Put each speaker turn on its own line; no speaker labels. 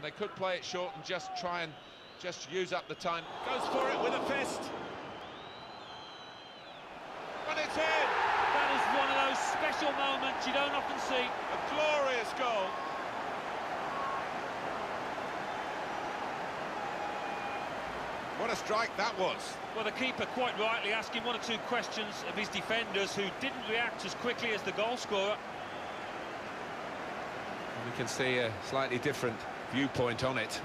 And they could play it short and just try and just use up the time. Goes for it with a fist. And it's in!
That is one of those special moments you don't often see.
A glorious goal. What a strike that was.
Well, the keeper quite rightly asking one or two questions of his defenders who didn't react as quickly as the goal scorer.
We can see a slightly different viewpoint on it.